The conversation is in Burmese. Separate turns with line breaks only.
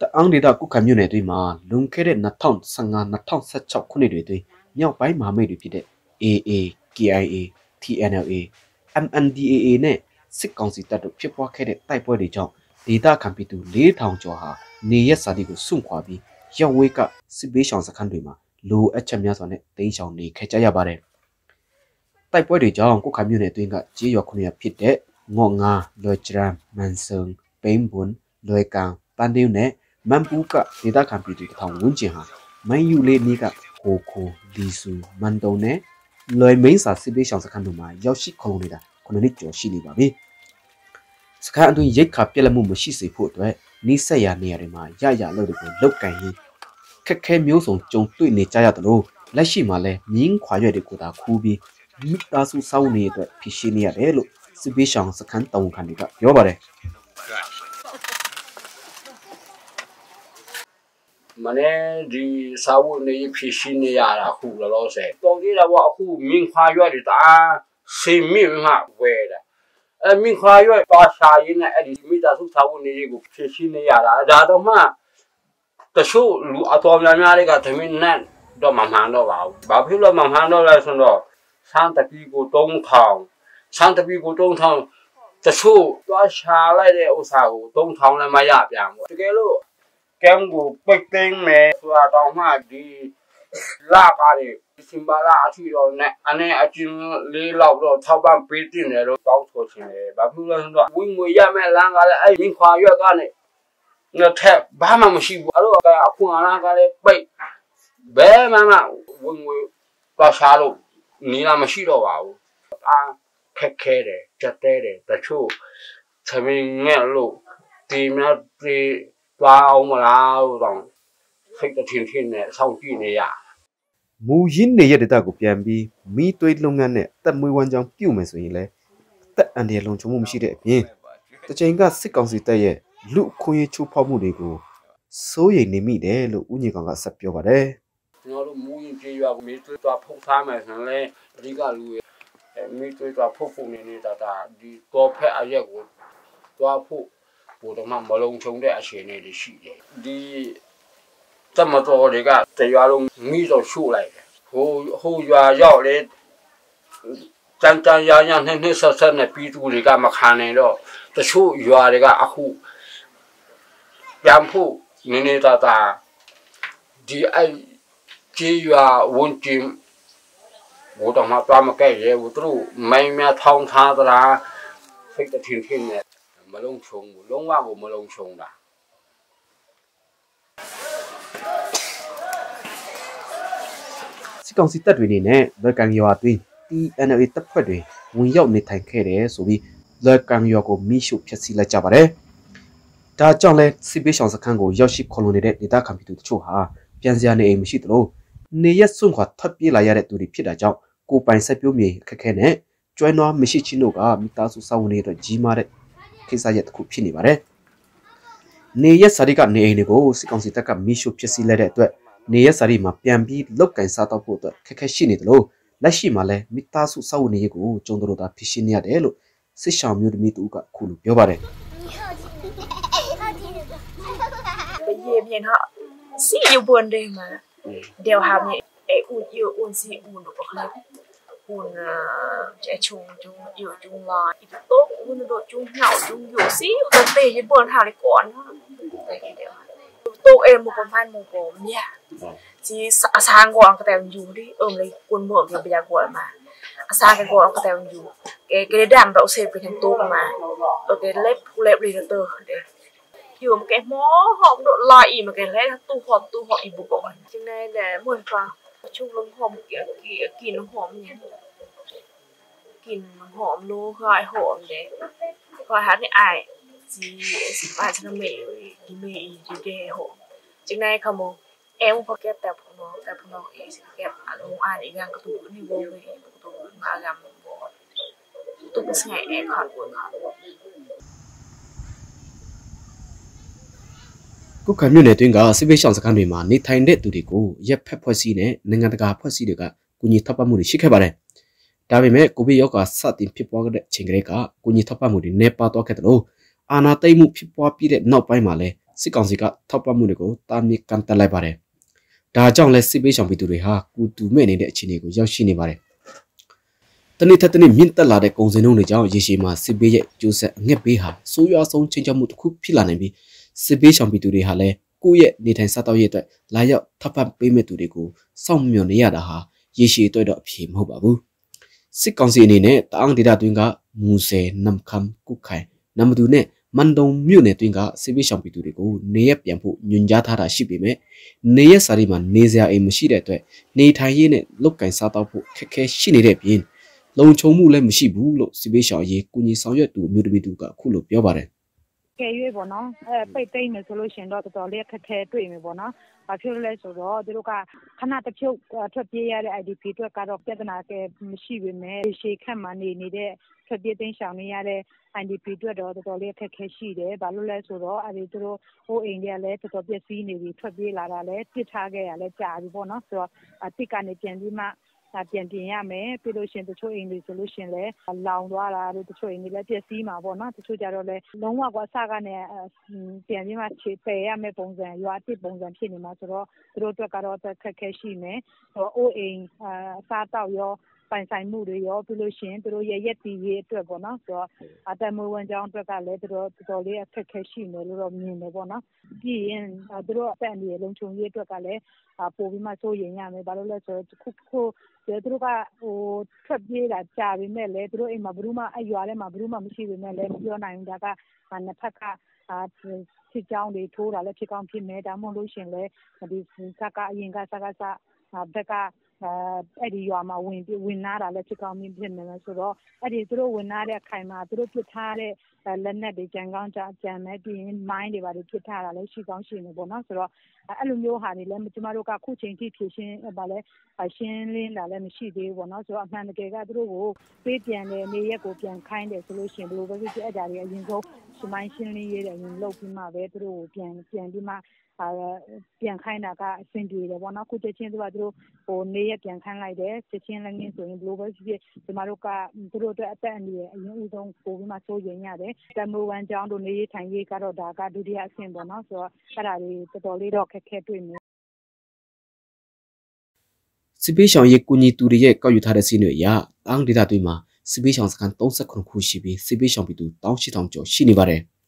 တအောင်းဒေတာကုခမြို့နယ်တွင်မှာလွန်ခဲ့တဲ့2015-2016ခုနှစ်တွေတွင်မြောက်ပိုင်းမဟာမိတ်တွေဖြစ်တဲ့ AA, KIA, TNLA, MNDAA နဲ့စစ်ကောင်စီတပ်တို့ဖြစ်ပွားခဲ့တဲ့တိုက်ပွဲတွေကြောင့်ဒေသခံပြည်သူ4000ကျော်ဟာနေရက်စာတိကိုစွန့်ခွာပြီးရောက်ဝေးကစစ်ဘေးရှောင်စခန်းတွေမှာလိုအပ်ချက်များစွာနဲ့တင်းရှောင်နေခဲ့ကြရပါတယ်။တိုက်ပွဲတွေကြောင့်ကုခမြို့နယ်အတွင်းကကြေးရွာခုနှစ်ဖြစ်တဲ့ ငေါ့ငါလွယ်ချရမ်မန်ဆုံပိန်းဘွန်လွယ်ကန်ပန်းတင်းနဲ့မန်ပူကဒေသခံပြည်သူတစ်ထောင်ဝန်းကျင်ဟာမန်ယူလေးနီးကဟိုခိုလီဆူမန်တုံနဲ့လွယ်မိန်စာစစ်ပေးရှောင်စခန်းတို့မှာရောက်ရှိခုံနေတာခုနှစ်ကျော်ရှိနေပါပြီစခန်းအတွင်းရိတ်ခါပြက်လက်မှုမရှိစေဖို့အတွက်နီးစက်ရနေရာတွေမှာရရလို့တွေကိုလုတ်ကန်ရင်းခက်ခဲမျိုးစုံကြုံတွေ့နေကြရတယ်လို့လက်ရှိမှာလဲမြင်းခွာရွက်တွေကိုသာခူးပြီးမိသားစုစောင်းနေတဲ့အတွက်ဖြစ်ရှိနေရတယ်လို့ စစ်ပေးရှောင်စခန်းတောင်ခံတွေကပြောပါတယ်
မနေ့ဒီစာဝတ်နေဖြစ်ရှိနေရတာအခုလောလောဆယ်တော်သေးတာပေါ့အခုမြင်းခွာရွက်တွေတအားစေမြင့်မှဝဲတာအဲမြင်းခွာရွက်ပါရှာရင်းနဲ့အဲ့ဒီမိသားစုစာဝတ်နေကိုဖြစ်ရှိနေရတာဒါတော့မှတချို့လူအတော်များများတွေကသမင်းနဲ့တော့မမှန်တော့ပါဘူးဘာဖြစ်လို့မမှန်တော့လဲဆိုတော့စမ်းတပီကို3000 စမ်းတပီကို3000တချို့သွားရှာလိုက်တဲ့ဥစ္စာကို3000လည်းမရပြန်ဘူးတကယ်လို့ကမ်ကိုပိတ်သိမ်းမယ်ဆိုတာတော့မှဒီလာကားတွေစင်ပါလာအထီတော့နဲ့အနေအချင်းလေးလောက်တော့ထောက်ပံ့ပေးတင်တယ်လို့တောင်းဆိုချင်တယ်ဘာဖြစ်လို့လဲဆိုတော့ဝင်းငွေရမယ်လမ်းကလည်းအဲ့ဒီခွာရွက်ကနေငါထက်ဘာမှမရှိဘူးအဲ့တော့အခွန်အလားကလည်းပိတ်ဘယ်မှမဝင်ငွေသွားရှာလို့နီလာမရှိတော့ပါဘူးအာ ခက်ခဲတယ်ကြက်တဲတယ်တချို့သမင်းငဲ့လို့ဒီများဒီသွားအောင်မလားလို့တော့စိတ်တထင်ထင်နဲ့စောင့်ကြည့်နေရ
မူရင်းနေရတဲ့တကိုပြန်ပြီးမိသွေးလုပ်ငန်းနဲ့တက်မွေးဝမ်းကြောင်းပြုတ်မယ်ဆိုရင်လည်းတက်အန်ဒီလုံချုံမှုမရှိတဲ့အပြင်တချိန်ကစစ်ကောင်စီတပ်ရဲ့လူခွင့်ချိုးဖောက်မှုတွေကိုစိုးရိမ်နေမိတယ်လို့ဦးညီကောင်ကဆက်ပြောပါတယ်
ကျွန်တော်တို့မူရင်ပြေးရွာကိုမေးသွေးသွားဖုတ်ထားမယ်ဆိုရင်လည်းအဓိကလူရဲ့ မေးသွေးသွားဖုတ်ဖုတ်နေနေတာဒါဒီတော့ဖက်အရက်ကိုသွားဖို့ဘို့တော့မှမလုံးချုံတဲ့အခြေအနေတွေရှိတယ်ဒီတမတော်တွေကတရွာလုံးမိတော့ရှို့လိုက်တယ်ဟိုဟိုရွာရောက်လေတန်တန်ရာရာနဲ့နဲ့ဆက်ဆက်နဲ့ပြီးသူတွေကမခံနိုင်တော့တချို့ရွာတွေကအခုပြန်ဖို့နည်းနည်းတာတာဒီအဲ့ကြေးရွာဝန်ကျင် ဘိုးတော်မှာသွားမကဲ့ရဲဘူးသူတို့မိုင်းများထောင်းထားသလားစိတ်တထင်ထင်နဲ့မလုံးချုံဘူးလုံးဝကိုမလုံးချုံတာ
စစ်ကောင်စီတပ်တွေနေနဲ့လွယ်ကန်ရွာအတွင်း TNLA တပ်ဖွဲ့တွေဝင်ရောက်နေထိုင်ခဲ့တယ်ဆိုပြီးလွယ်ကန်ရွာကိုမိရှုဖျက်ဆီးလိုက်ကြပါတယ်။ဒါကြောင့်လဲစစ်ပေးရှောင်စခန်းကိုရောက်ရှိခွန်လုံနေတဲ့ဒေသခံပြည်သူတချို့ဟာပြန်စရာနေအိမ်မရှိသလို နေရက်စွန့်ခွာထွက်ပြေးလာရတဲ့သူတွေဖြစ်တာကြောင့်ကိုပိုင်ဆက်ပြိုးမြေခက်ခဲနဲ့ကျွမ်းနွားမရှိချင်းတို့ကမိသားစုစောင့်ဝင်နေတဲ့ကြီးမားတဲ့ကိစ္စရပ်တစ်ခုဖြစ်နေပါတယ်။နေရက်စာရီကနေအိမ်တွေကိုစစ်ကောင်စီတပ်ကမိရှုဖြစ်စီလိုက်တဲ့အတွက်နေရက်စာရီမှာပြန်ပြီးလုတ်ကင်စားတော့ဖို့အတွက်ခက်ခဲရှိနေတယ်လို့လက်ရှိမှာလည်းမိသားစုစောင့်ဝင်နေကိုကျုံတို့တာဖြစ်ရှင်းနေရတယ်လို့စစ်ရှောင်မျိုးသမီးတူကခုလိုပြောပါတယ်။
ရေမြင်ဟာစီယူပွန်တယ်မှာ เดี๋ยวหาเนี่ยไออุ่นอยู่อุ่นสิอุ่นดูก็คืออุ่นอะจะชงจุงอยู่จุงลาอีกโต๊ะอุ่นโดจุงเหงาจุงอยู่สิมันเตะญี่ปุ่นหาเลยก่อนแต่เดี๋ยวโต๊ะเอ็มมุกพันมุกเนี่ยจีสร้างก่อนก็แต่อยู่ดิเอิมเลยกุนหมวกยังไปยากวนมาอาซากันก่อนก็แต่อยู่แกแกได้ดำเราเซฟไปทั้งโต๊ะมาโอเคเล็บเล็บเลยเตอร์เดี๋ยว อยู่ một cái mó họ độ lại mà một cái lấy tu hòm tu hòm ý bộ gọi cho nên để mười vào chung lông hòm kia kia kỳ nó hòm nhỉ. Kỳ nó hòm lô, gọi hòm đấy gọi hát này ai gì phải cho nó mẹ đi mẹ đi để hòm. Cho nên không một em không có kẹp tập nó tập nó kẹp ăn không ai để gang cái tủ, đi vô về cái tủ, mà gầm tủ cái ngày em khỏi buồn khỏi
ကုခံမြို့နယ်တွင်ကစစ်ပေးရှောင်စခန်းတွေမှာနေထိုင်တဲ့သူတွေကိုရက်ဖက်ဖွဲ့စည်းနဲ့နိုင်ငံတကာဖွဲ့စည်းတွေကကူညီထောက်ပံ့မှုတွေရှိခဲ့ပါတယ်။ဒါပေမဲ့ကိုဗစ်ရောဂါစတင်ဖြစ်ပွားတဲ့အချိန်ကလေးကကူညီထောက်ပံ့မှုတွေနှဲပါသွားခဲ့တယ်လို့အာဏာသိမ်းမှုဖြစ်ပွားပြီးတဲ့နောက်ပိုင်းမှာလည်းစစ်ကောင်စီကထောက်ပံ့မှုတွေကိုတားမြစ်ကန့်တက်လိုက်ပါတယ်။ဒါကြောင့်လည်းစစ်ပေးဆောင်ပြည်သူတွေဟာကူတူမဲ့နေတဲ့အခြေအနေကိုရောက်ရှိနေပါတယ်။တနေ့ထက်တနေ့မြင့်တက်လာတဲ့ကုန်စည်နှုန်းတွေကြောင့်ရေရှည်မှာစစ်ပေးရဲ့ကျိုးဆက်အငှက်ပေးဟာဆိုးရွားဆုံးချိန်ချမှုတစ်ခုဖြစ်လာနိုင်ပြီး စစ်ပေးဆောင်ပြည်သူတွေဟာလည်းကိုယ့်ရဲ့နေထိုင်စားသောက်ရေးအတွက်လာရောက်ထပ်ပံ့ပေးမဲ့သူတွေကိုစောင့်မျှော်နေရတာဟာရေရှည်အတွက်တော့အဖြေမဟုတ်ပါဘူး။စစ်ကောင်စီအနေနဲ့တအောင်းဒေတာတွင်ကမူဆယ်နမ်ခမ်ကုခိုင်နမ်တူနဲ့မန်တုံမြို့နယ်တွင်ကစေဘေးရှောင်ပြည်သူတွေကိုနေရပြန်ဖို့ညွှန်ကြားထားတာရှိပေမဲ့နေရစာရီမှာနေစရာအိမ်မရှိတဲ့အတွက်နေထိုင်ရေးနဲ့လုတ်ကင်စားတော့ဖို့ခက်ခဲရှိနေတဲ့ပြင်လုံခြုံမှုလည်းမရှိဘူးလို့စေဘေးရှောင်ရေးကုညီဆောင်ရွက်သူမျိုးတမီသူကအခုလိုပြောပါတယ်
ကယ်၍ပေါ့နော်အဲပိတ်သိမ့်မယ်ဆိုလို့ရှင်တော့တော်တော်လေးခက်ခဲတွေ့မယ်ပေါ့နော်။ဘာဖြစ်လို့လဲဆိုတော့သူတို့ကခဏတစ်ဖြုတ်ထွက်ပြေးရတဲ့ IDP အတွက်ကတော့ပြဿနာကမရှိပေမဲ့ရှေခက်မှနေနေတဲ့ထွက်ပြေးသိမ်းရှောင်နေရတဲ့ IDP အတွက်တော့တော်တော်လေးအခက်အခဲရှိတယ်။ဘာလို့လဲဆိုတော့အဲဒီသူတို့ဟိုအိမ်တွေကလည်းတော်တော်ပျက်စီးနေပြီထွက်ပြေးလာတာလည်းပစ်ထားခဲ့ရလည်းကြာပြီပေါ့နော်ဆိုတော့တစ်ကနေပြန်ပြီးမှ ပြန်ပြင်ရမယ် ပြီးလို့ရှင် တချို့အိမ်တွေဆိုလို့ရှင်လည်း လောင်သွားတာတို့ တချို့အိမ်တွေလည်း ပျက်စီးမှာပေါ့နော် တချို့ကြတော့လည်း လုံးဝကအစကနေ ပြန်ပြီးမှခြေပယ်ရမယ့်ပုံစံ ရွာတစ်ပုံစံဖြစ်နေမှာဆိုတော့ သူတို့အတွက်ကတော့ အခက်အခဲရှိမယ်ဟိုအိုးအိမ်အစားတောက်ရော ပိုင်ဆိုင်မှုတွေရော ပြီးလို့ရှိရင် သူတို့ရဲ့ရက်တီရေးအတွက်ပေါ့နော်ဆိုတော့အတမွေးဝန်ကြောင်းအတွက်ကလည်း သူတို့ တော်တော်လေး အခက်အခဲရှိနေလို့တော့ မြင်တယ်ပေါ့နော် ပြီးရင် သူတို့ အသက်အန္တရာယ် လုံခြုံရေးအတွက်ကလည်း ပိုပြီးမှ စိုးရိမ်ရမယ် ဘာလို့လဲဆိုတော့ခုခု သူတို့ကဟိုထွက်ပြေးတာကြာပြီမဲ့လေသူတို့အိမ်မှာဘယ်သူမှအရွာထဲမှာ ဘယ်သူမှ မရှိပေမဲ့လည်း မပြောနိုင်ဘူး ဒါက နှစ်ဖက်က စစ်ကြောင်းတွေ ထိုးတာလည်း ဖြစ်ကောင်းဖြစ်မယ် ဒါမှမဟုတ်လို့ရှင်လည်းဒီစကအရင်က စကစ ဘက်က အဲ့ဒီရွာမှာဝင်ဝင်နာတာလည်း ဖြစ်ကောင်းဖြစ်နေတယ်ဆိုတော့အဲ့ဒီသူတို့ဝင်နာတဲ့အခိုင်မှာ သူတို့ပစ်ထားတဲ့ လက်နက်တွေကြံကောင်းကြံမဲ့ပြီးရင် မိုင်းတွေပါတွေ ပစ်ထားတာလည်း ရှိကောင်းရှိနေပေါ့နော် ဆိုတော့ အဲ့လိုမျိုးဟာတွေလည်း ကျမတို့ကခုချိန်ထိ ဖြည့်ရှင်းဗာလဲရှင်းလင်းတာလည်း မရှိသေးဘူးပေါ့နော် ဆိုတော့ အမှန်တကယ်က သူတို့ကို ပေးပြန်တယ် နေရက်ကို ပြန်ခိုင်းတယ်ဆိုလို့ရှိရင် ဘယ်လိုပဲဖြစ်ဖြစ် အဲ့ဒါတွေ အရင်ဆုံးရှင်းမိုင်းရှင်းလင်းရေးတယ်ရင်လုပ်ပြီးမှပဲ သူတို့ကို ပြန်ပြန်ပြီးမှပြန်ခိုင်းတာက အဆင်ပြေတယ်ပေါ့နော်ခုချက်ချင်း သူကသူတို့ဟိုနေရပြန်ခိုင်းလိုက်တယ် ချက်ချင်းလည်းငင်းဆိုရင်ဘလို့ပဲဖြစ်ဖြစ် ကျမတို့က သူတို့အတွက် အသက်အန္တရာယ် အရင်ဦးဆုံး ပို့ပြီးမှ စိုးရိမ်ရတယ်တမဝမ်ကြောင်းတို့ နေရထိုင်ရေးကတော့ ဒါက ဒုတိယအဆင့်ပေါ့နော် ဆိုတော့ အဲ့ဒါတွေ တော်တော်လေးတော့ခက်ခဲတွေ့နေ
စစ်ပေးဆောင်ရေး ကူညီသူတွေရဲ့ ကောက်ယူထားတဲ့စီးတွေအရအန်းဒေတာတွေမှာ စစ်ပေးဆောင်စခန်း38ခုရှိပြီး စစ်ပေးဆောင်ပြည်သူ18000ကျော် ရှိနေပါတယ်။